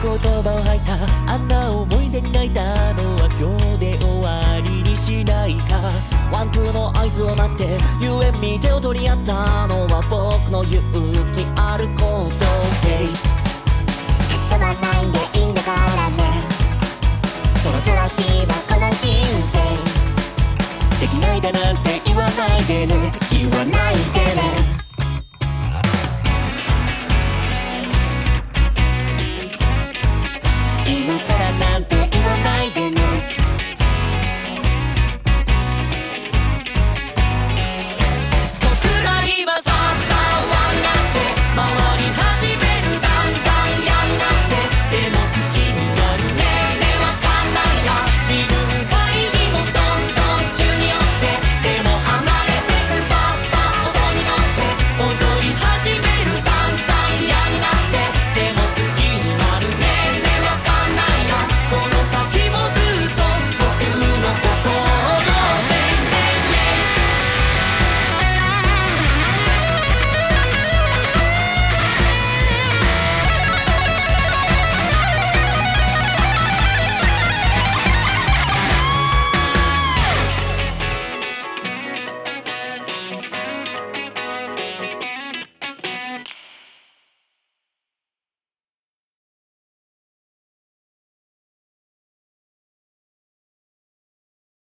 言葉を吐いたあんな思い出に泣いたのは今日で終わりにしないかワンクーの合図を待ってゆえ見てを取り合ったのは僕の勇気ある行動です。立ち止まらないんでいいんだからね。そろそろしばこの人生。できないだなんて言わないでね。言わないでね。